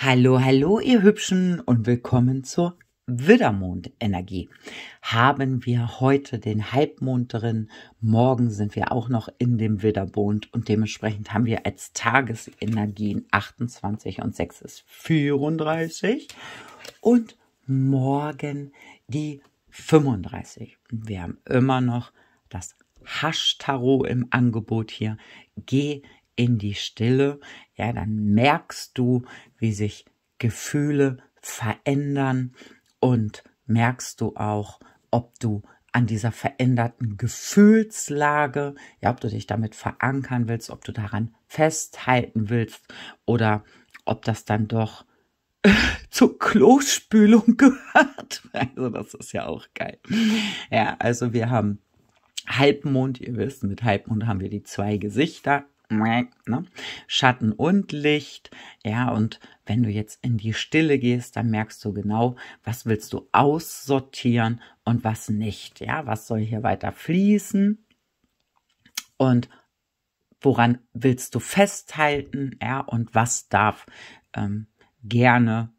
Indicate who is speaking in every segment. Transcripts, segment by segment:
Speaker 1: Hallo, hallo, ihr Hübschen und willkommen zur Widdermondenergie. Haben wir heute den Halbmond drin, morgen sind wir auch noch in dem Widdermond und dementsprechend haben wir als Tagesenergien 28 und 6 ist 34 und morgen die 35. Wir haben immer noch das Hasch-Tarot im Angebot hier. Geh in die Stille, ja, dann merkst du, wie sich Gefühle verändern und merkst du auch, ob du an dieser veränderten Gefühlslage, ja, ob du dich damit verankern willst, ob du daran festhalten willst oder ob das dann doch zur Klospülung gehört. Also das ist ja auch geil. Ja, also wir haben Halbmond, ihr wisst, mit Halbmond haben wir die zwei Gesichter, ne? Schatten und Licht. Ja, und wenn du jetzt in die Stille gehst, dann merkst du genau, was willst du aussortieren und was nicht. Ja, was soll hier weiter fließen und woran willst du festhalten? Ja, und was darf ähm, gerne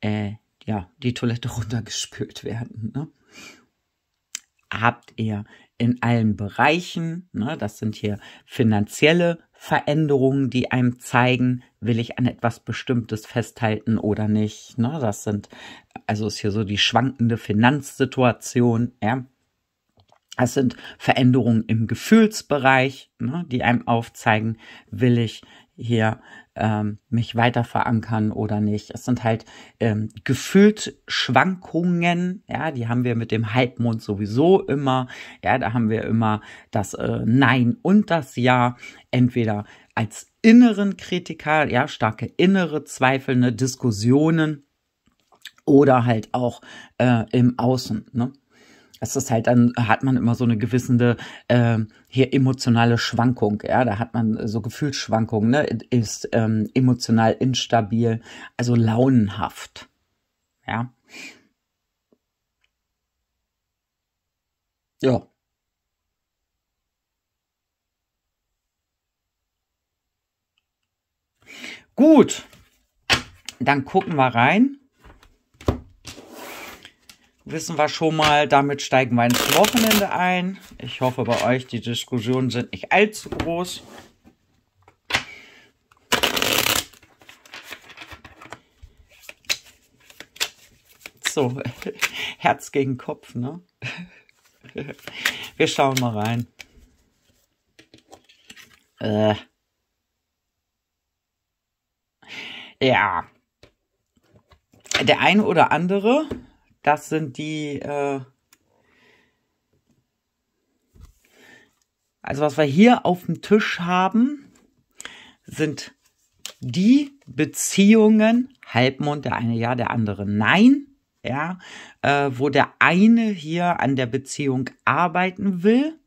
Speaker 1: äh, ja die Toilette runtergespült werden. Ne? Habt ihr in allen Bereichen. Ne? Das sind hier finanzielle Veränderungen, die einem zeigen, will ich an etwas Bestimmtes festhalten oder nicht. Ne? Das sind, also ist hier so die schwankende Finanzsituation, ja. Das sind Veränderungen im Gefühlsbereich, ne, die einem aufzeigen, will ich hier ähm, mich weiter verankern oder nicht. Es sind halt ähm, Gefühlsschwankungen, ja, die haben wir mit dem Halbmond sowieso immer. Ja, da haben wir immer das äh, Nein und das Ja, entweder als inneren Kritiker, ja, starke innere zweifelnde Diskussionen oder halt auch äh, im Außen. Ne? Es ist halt, dann hat man immer so eine gewisse äh, hier emotionale Schwankung, ja, da hat man so Gefühlsschwankungen, ne, ist ähm, emotional instabil, also launenhaft, ja. Ja. Gut, dann gucken wir rein wissen wir schon mal, damit steigen wir ins Wochenende ein. Ich hoffe bei euch, die Diskussionen sind nicht allzu groß. So, Herz gegen Kopf, ne? Wir schauen mal rein. Äh. Ja. Der eine oder andere das sind die, äh, also was wir hier auf dem Tisch haben, sind die Beziehungen, Halbmond, der eine ja, der andere nein, ja, äh, wo der eine hier an der Beziehung arbeiten will,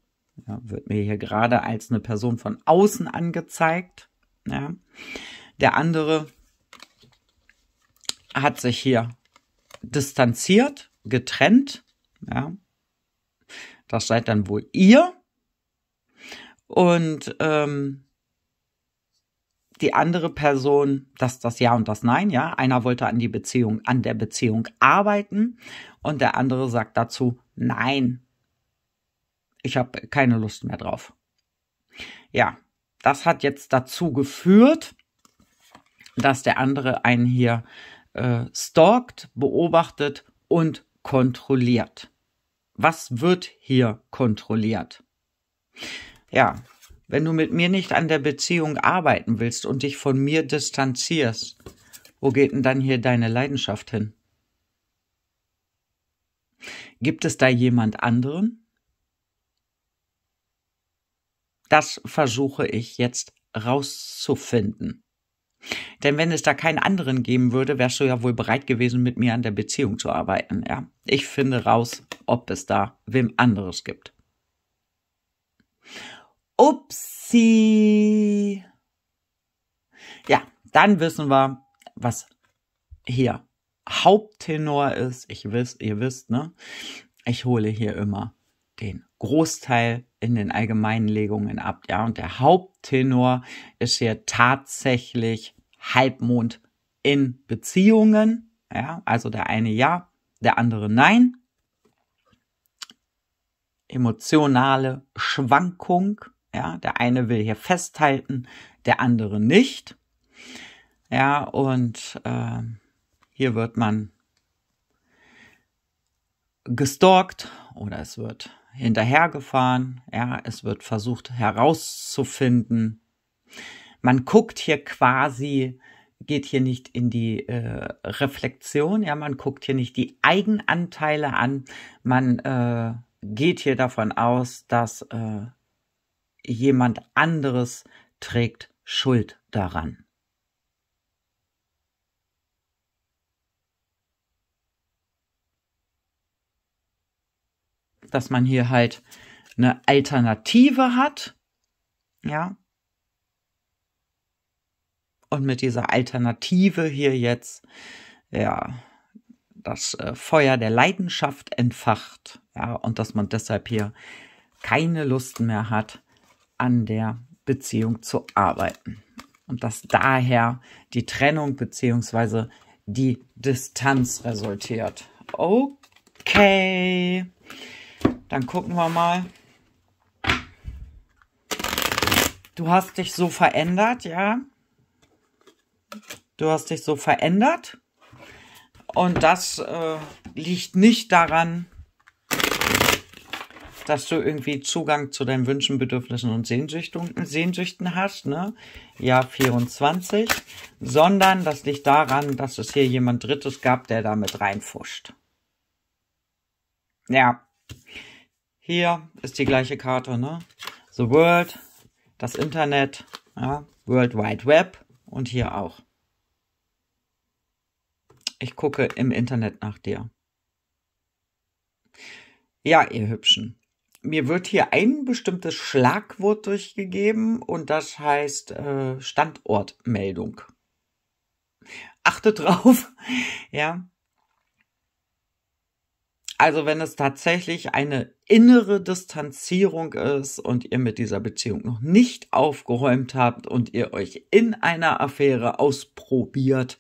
Speaker 1: ja, wird mir hier gerade als eine Person von außen angezeigt, ja, der andere hat sich hier distanziert, getrennt. Ja. Das seid dann wohl ihr. Und ähm, die andere Person, das das Ja und das Nein, ja. Einer wollte an die Beziehung, an der Beziehung arbeiten und der andere sagt dazu Nein. Ich habe keine Lust mehr drauf. Ja, das hat jetzt dazu geführt, dass der andere einen hier äh, stalkt, beobachtet und kontrolliert. Was wird hier kontrolliert? Ja, wenn du mit mir nicht an der Beziehung arbeiten willst und dich von mir distanzierst, wo geht denn dann hier deine Leidenschaft hin? Gibt es da jemand anderen? Das versuche ich jetzt rauszufinden. Denn wenn es da keinen anderen geben würde, wärst du ja wohl bereit gewesen, mit mir an der Beziehung zu arbeiten, ja. Ich finde raus, ob es da wem anderes gibt. Upsi. Ja, dann wissen wir, was hier Haupttenor ist. Ich wisst, ihr wisst, ne? Ich hole hier immer den Großteil in den allgemeinen Legungen ab, ja. Und der Haupttenor ist hier tatsächlich Halbmond in Beziehungen, ja, also der eine ja, der andere nein. Emotionale Schwankung, ja, der eine will hier festhalten, der andere nicht. Ja, und äh, hier wird man gestalkt oder es wird hinterhergefahren, ja, es wird versucht herauszufinden. Man guckt hier quasi, geht hier nicht in die äh, Reflexion, ja, man guckt hier nicht die Eigenanteile an, man äh, geht hier davon aus, dass äh, jemand anderes trägt Schuld daran. dass man hier halt eine Alternative hat, ja. Und mit dieser Alternative hier jetzt, ja, das äh, Feuer der Leidenschaft entfacht, ja, und dass man deshalb hier keine Lust mehr hat, an der Beziehung zu arbeiten. Und dass daher die Trennung beziehungsweise die Distanz resultiert. Okay. Dann gucken wir mal. Du hast dich so verändert, ja. Du hast dich so verändert. Und das äh, liegt nicht daran, dass du irgendwie Zugang zu deinen Wünschen, Bedürfnissen und Sehnsüchten, hast, ne? Ja, 24. Sondern das liegt daran, dass es hier jemand Drittes gab, der da mit reinfuscht. Ja. Hier ist die gleiche Karte, ne? The World, das Internet, ja, World Wide Web und hier auch. Ich gucke im Internet nach dir. Ja, ihr Hübschen. Mir wird hier ein bestimmtes Schlagwort durchgegeben und das heißt äh, Standortmeldung. Achtet drauf, ja. Also wenn es tatsächlich eine innere Distanzierung ist und ihr mit dieser Beziehung noch nicht aufgeräumt habt und ihr euch in einer Affäre ausprobiert,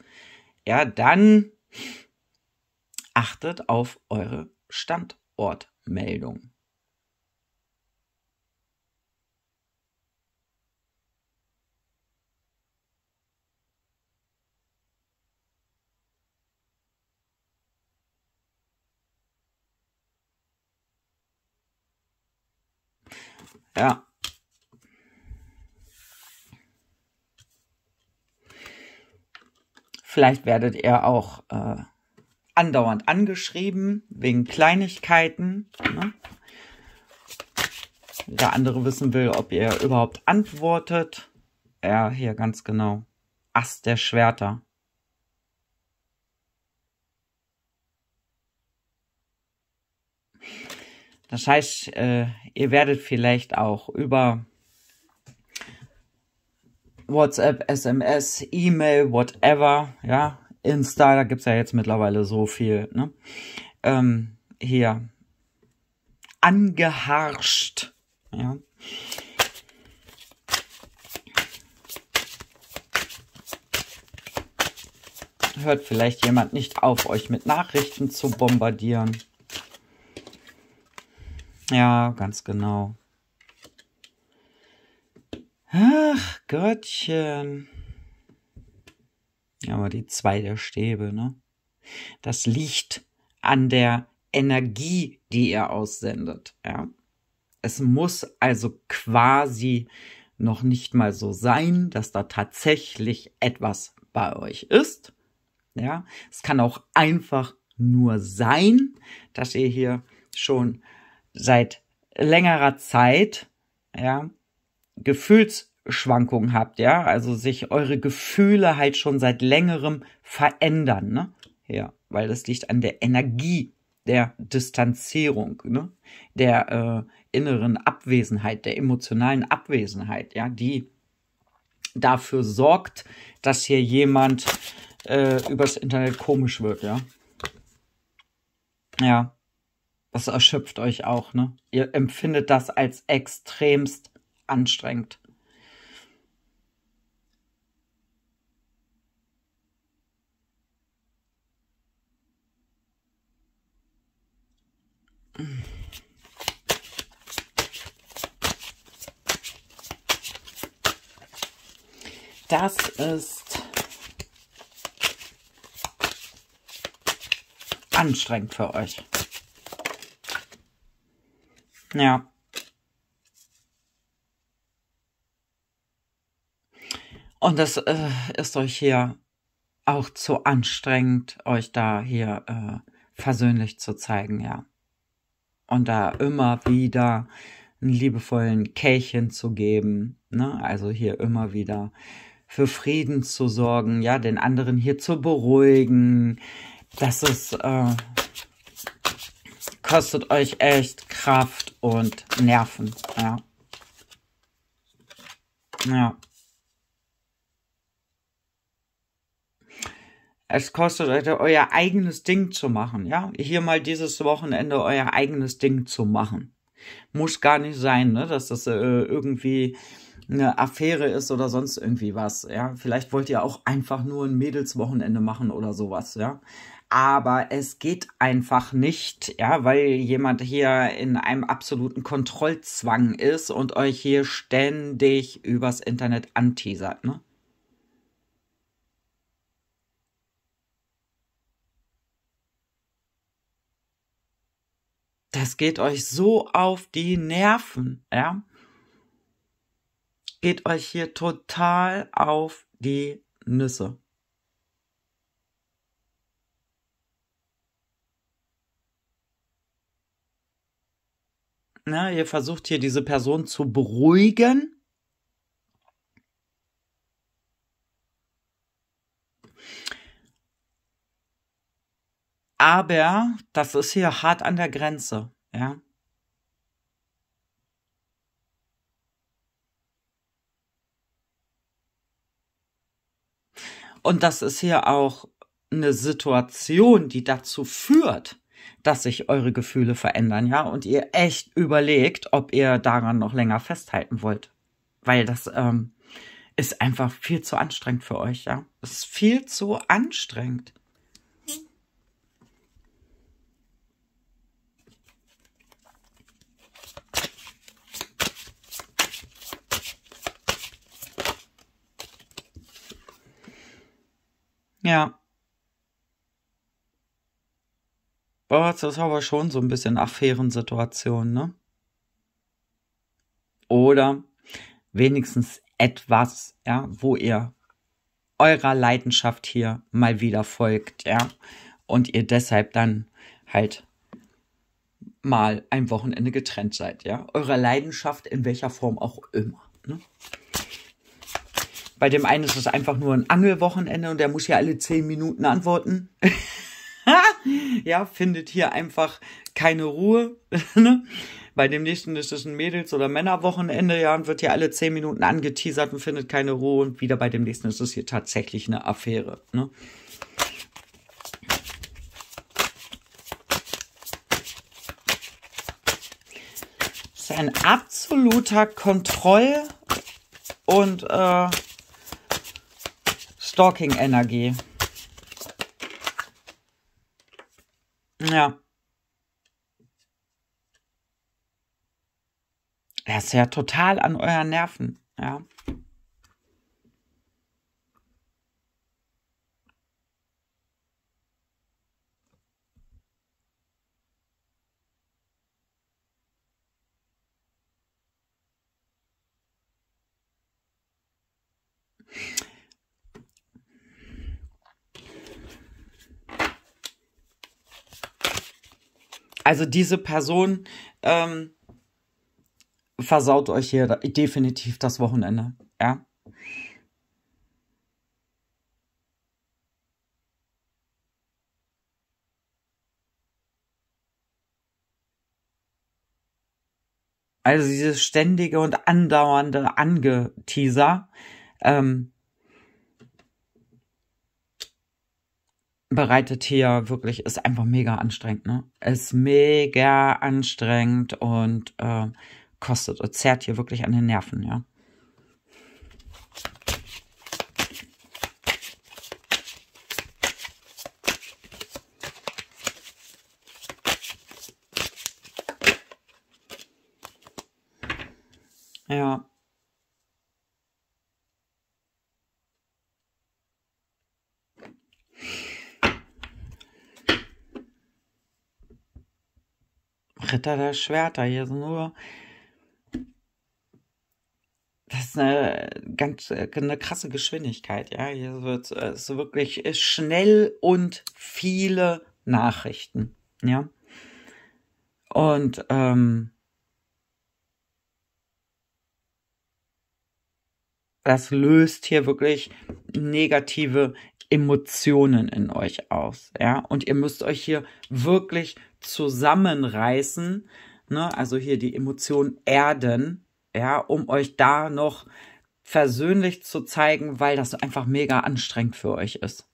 Speaker 1: ja, dann achtet auf eure Standortmeldung. Ja. Vielleicht werdet ihr auch äh, andauernd angeschrieben wegen Kleinigkeiten. Ne? Der andere wissen will, ob ihr überhaupt antwortet. Ja, hier ganz genau. Ast der Schwerter. Das heißt, äh, ihr werdet vielleicht auch über WhatsApp, SMS, E-Mail, whatever, ja, Insta, da gibt's ja jetzt mittlerweile so viel, ne? Ähm, hier angeharscht, ja. Hört vielleicht jemand nicht auf, euch mit Nachrichten zu bombardieren. Ja, ganz genau. Ach, Gottchen. Ja, aber die zwei der Stäbe, ne? Das liegt an der Energie, die ihr aussendet, ja. Es muss also quasi noch nicht mal so sein, dass da tatsächlich etwas bei euch ist. Ja, es kann auch einfach nur sein, dass ihr hier schon seit längerer Zeit, ja, Gefühlsschwankungen habt, ja, also sich eure Gefühle halt schon seit längerem verändern, ne? Ja, weil das liegt an der Energie der Distanzierung, ne? Der äh, inneren Abwesenheit, der emotionalen Abwesenheit, ja, die dafür sorgt, dass hier jemand äh, übers Internet komisch wird, ja. Ja. Das erschöpft euch auch, ne? Ihr empfindet das als extremst anstrengend. Das ist anstrengend für euch. Ja. Und das äh, ist euch hier auch zu anstrengend, euch da hier äh, versöhnlich zu zeigen, ja. Und da immer wieder einen liebevollen Kelchen zu geben, ne? Also hier immer wieder für Frieden zu sorgen, ja, den anderen hier zu beruhigen. Das ist, äh, kostet euch echt Kraft und Nerven, ja. Ja. Es kostet euch euer eigenes Ding zu machen, ja. Hier mal dieses Wochenende euer eigenes Ding zu machen. Muss gar nicht sein, ne, dass das äh, irgendwie eine Affäre ist oder sonst irgendwie was, ja. Vielleicht wollt ihr auch einfach nur ein Mädelswochenende machen oder sowas, ja. Aber es geht einfach nicht, ja, weil jemand hier in einem absoluten Kontrollzwang ist und euch hier ständig übers Internet anteasert, ne? Das geht euch so auf die Nerven, ja? Geht euch hier total auf die Nüsse. Na, ihr versucht hier diese Person zu beruhigen. Aber das ist hier hart an der Grenze, ja. Und das ist hier auch eine Situation, die dazu führt, dass sich eure Gefühle verändern, ja, und ihr echt überlegt, ob ihr daran noch länger festhalten wollt. Weil das ähm, ist einfach viel zu anstrengend für euch, ja. Es ist viel zu anstrengend. Ja. Boah, das ist aber schon so ein bisschen Affärensituation, ne? Oder wenigstens etwas, ja, wo ihr eurer Leidenschaft hier mal wieder folgt, ja, und ihr deshalb dann halt mal ein Wochenende getrennt seid, ja, eurer Leidenschaft in welcher Form auch immer, ne? Bei dem einen ist es einfach nur ein Angelwochenende und der muss ja alle zehn Minuten antworten. ja, findet hier einfach keine Ruhe. Ne? Bei dem nächsten ist es ein Mädels- oder Männerwochenende, ja, und wird hier alle zehn Minuten angeteasert und findet keine Ruhe. Und wieder bei dem nächsten ist es hier tatsächlich eine Affäre. Ne? Das ist ein absoluter Kontroll- und äh, Stalking-Energie. Ja. Er ist ja total an euren Nerven, ja. Also diese Person ähm, versaut euch hier definitiv das Wochenende, ja. Also dieses ständige und andauernde Angeteaser, ähm, bereitet hier wirklich, ist einfach mega anstrengend, ne? Ist mega anstrengend und äh, kostet und zerrt hier wirklich an den Nerven, ja. Ja. Ritter der Schwerter, hier sind nur. Das ist eine ganz eine krasse Geschwindigkeit, ja. Hier wird es wirklich schnell und viele Nachrichten, ja. Und ähm, das löst hier wirklich negative Emotionen in euch aus, ja. Und ihr müsst euch hier wirklich zusammenreißen, ne? Also hier die Emotion erden, ja, um euch da noch versöhnlich zu zeigen, weil das einfach mega anstrengend für euch ist.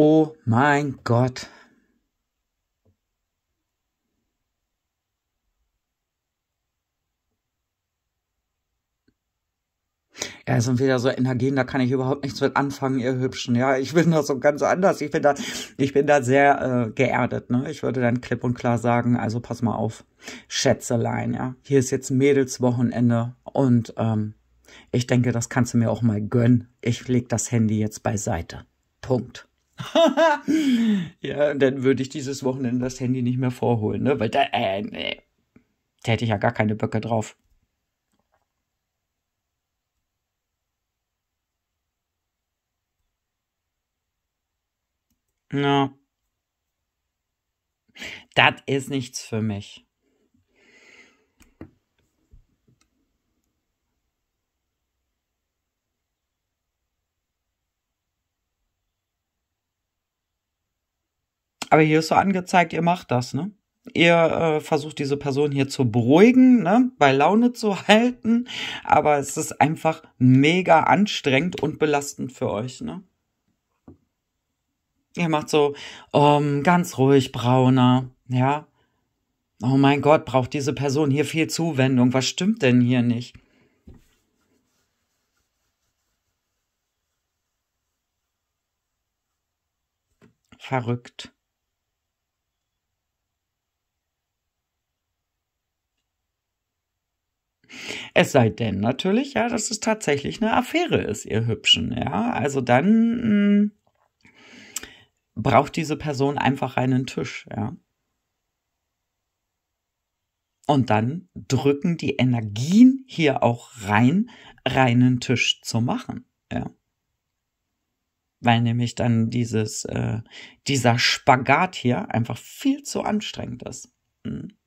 Speaker 1: Oh mein Gott. Ja, sind wieder so Energien, da kann ich überhaupt nichts mit anfangen, ihr Hübschen. Ja, ich bin da so ganz anders. Ich bin da, ich bin da sehr äh, geerdet. Ne? Ich würde dann klipp und klar sagen, also pass mal auf, Schätzelein. Ja, hier ist jetzt Mädelswochenende und ähm, ich denke, das kannst du mir auch mal gönnen. Ich leg das Handy jetzt beiseite. Punkt. ja, dann würde ich dieses Wochenende das Handy nicht mehr vorholen, ne? Weil da, äh, nee. Da hätte ich ja gar keine Böcke drauf. Ja. Das ist nichts für mich. Aber hier ist so angezeigt, ihr macht das, ne? Ihr äh, versucht diese Person hier zu beruhigen, ne, bei Laune zu halten, aber es ist einfach mega anstrengend und belastend für euch, ne? Ihr macht so, um, ganz ruhig, Brauner, ja. Oh mein Gott, braucht diese Person hier viel Zuwendung? Was stimmt denn hier nicht? Verrückt. Es sei denn natürlich, ja, dass es tatsächlich eine Affäre ist, ihr Hübschen, ja. Also dann mh, hm, braucht diese Person einfach einen Tisch, ja. Und dann drücken die Energien hier auch rein, reinen Tisch zu machen, ja. Weil nämlich dann dieses, äh, dieser Spagat hier einfach viel zu anstrengend ist. Hm.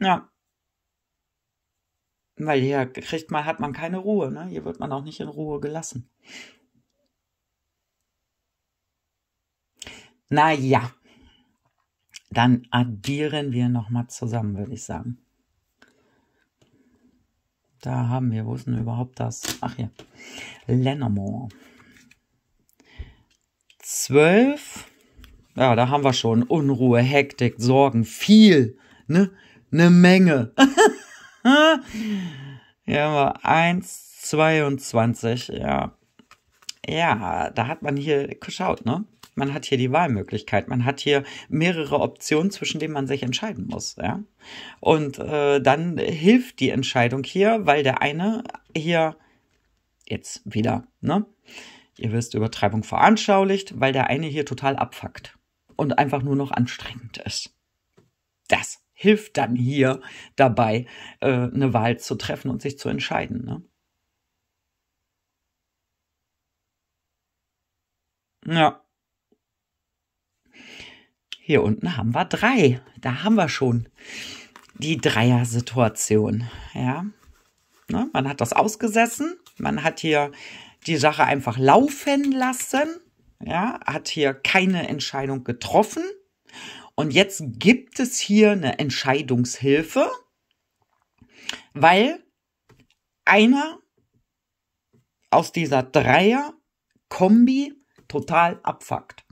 Speaker 1: Ja. Weil hier kriegt man, hat man keine Ruhe, ne? Hier wird man auch nicht in Ruhe gelassen. Na ja. Dann addieren wir nochmal zusammen, würde ich sagen. Da haben wir, wo ist denn überhaupt das? Ach hier. Lenormand. Zwölf. Ja, da haben wir schon Unruhe, Hektik, Sorgen, viel, ne? Eine Menge. Haben wir 1, 22, ja. Ja, da hat man hier geschaut, ne? Man hat hier die Wahlmöglichkeit. Man hat hier mehrere Optionen, zwischen denen man sich entscheiden muss, ja. Und äh, dann hilft die Entscheidung hier, weil der eine hier jetzt wieder, ne? Ihr wisst, Übertreibung veranschaulicht, weil der eine hier total abfuckt und einfach nur noch anstrengend ist. Das hilft dann hier dabei, äh, eine Wahl zu treffen und sich zu entscheiden. Ne? Ja. Hier unten haben wir drei. Da haben wir schon die Dreier-Situation. Ja. Ne? Man hat das ausgesessen. Man hat hier die Sache einfach laufen lassen. Ja, hat hier keine Entscheidung getroffen. Und jetzt gibt es hier eine Entscheidungshilfe, weil einer aus dieser Dreier-Kombi total abfuckt.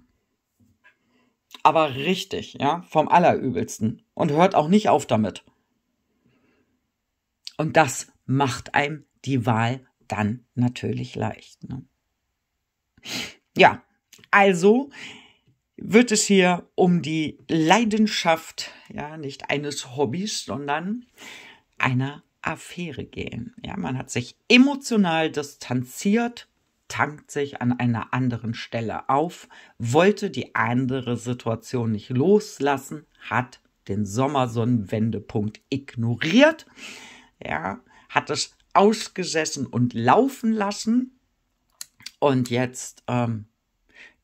Speaker 1: Aber richtig, ja, vom Allerübelsten. Und hört auch nicht auf damit. Und das macht einem die Wahl dann natürlich leicht. Ne? Ja, also wird es hier um die Leidenschaft, ja, nicht eines Hobbys, sondern einer Affäre gehen. Ja, man hat sich emotional distanziert, tankt sich an einer anderen Stelle auf, wollte die andere Situation nicht loslassen, hat den Sommersonnenwendepunkt ignoriert, ja, hat es ausgesessen und laufen lassen und jetzt ähm,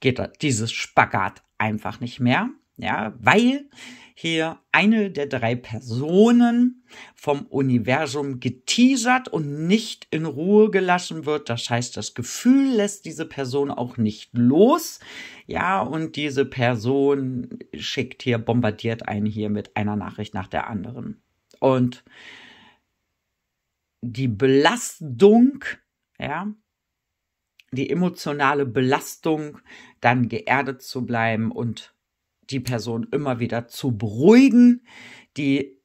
Speaker 1: geht dieses Spagat einfach nicht mehr. Ja, weil hier eine der drei Personen vom Universum geteasert und nicht in Ruhe gelassen wird. Das heißt, das Gefühl lässt diese Person auch nicht los. Ja, und diese Person schickt hier, bombardiert einen hier mit einer Nachricht nach der anderen. Und die Belastung, ja, die emotionale Belastung, dann geerdet zu bleiben und die Person immer wieder zu beruhigen, die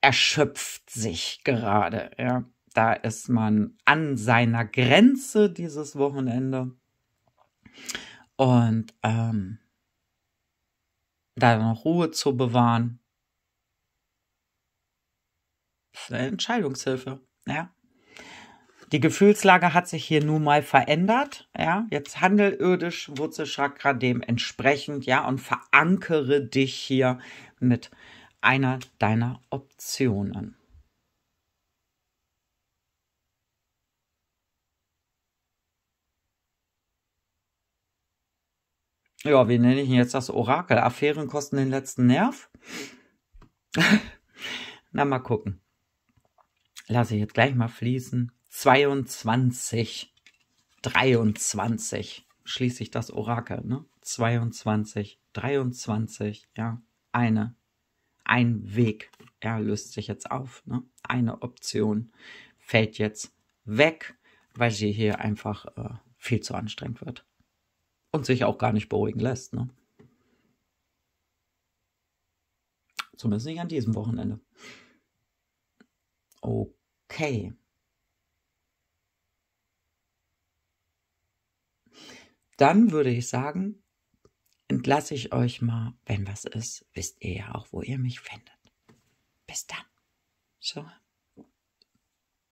Speaker 1: erschöpft sich gerade. Ja. Da ist man an seiner Grenze dieses Wochenende. Und ähm, da noch Ruhe zu bewahren, Entscheidungshilfe. Ja. Die Gefühlslage hat sich hier nun mal verändert, ja. Jetzt handel irdisch, Wurzelchakra dementsprechend, ja, und verankere dich hier mit einer deiner Optionen. Ja, wie nenne ich ihn jetzt das Orakel? Affären kosten den letzten Nerv? Na, mal gucken. Lasse ich jetzt gleich mal fließen. 22, 23 schließlich das Orakel, ne? 22, 23, ja, eine, ein Weg, ja, löst sich jetzt auf, ne? Eine Option fällt jetzt weg, weil sie hier einfach äh, viel zu anstrengend wird. Und sich auch gar nicht beruhigen lässt, ne? Zumindest nicht an diesem Wochenende. Okay. Dann würde ich sagen, entlasse ich euch mal. Wenn was ist, wisst ihr ja auch, wo ihr mich findet. Bis dann. So.